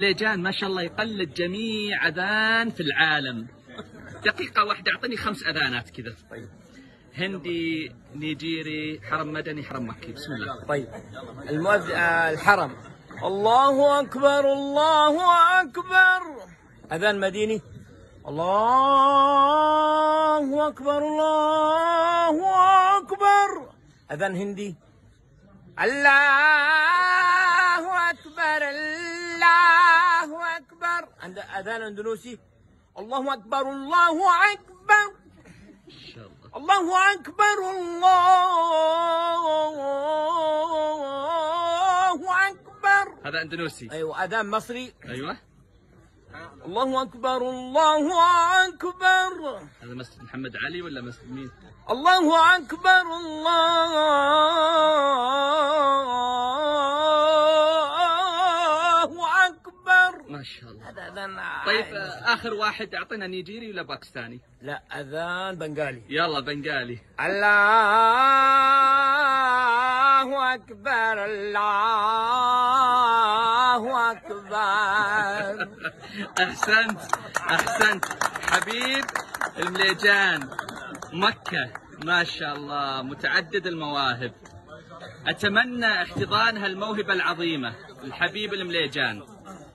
ليجان ما شاء الله يقلد جميع أذان في العالم. دقيقة واحدة أعطني خمس أذانات كذا. طيب. هندي نيجيري حرم مدني حرم مكي. بسم الله. طيب. المؤذن آه الحرم. الله أكبر الله أكبر. أذان مديني. الله أكبر الله أكبر. أذان هندي. الله أكبر الله عند أذان أندونيسي. الله أكبر الله شاء الله الله أكبر الله أكبر. هذا أندونيسي. أيوة أذان مصري. أيوه. الله أكبر الله أكبر. هذا مسجد محمد علي ولا مسجد مين؟ الله أكبر الله ما شاء الله. هذا أذان طيب آخر واحد أعطينا نيجيري ولا باكستاني؟ لا أذان بنغالي. يلا بنغالي. الله أكبر الله أكبر. أحسنت أحسنت. حبيب المليجان مكة. ما شاء الله متعدد المواهب. أتمنى احتضان هالموهبة العظيمة الحبيب المليجان.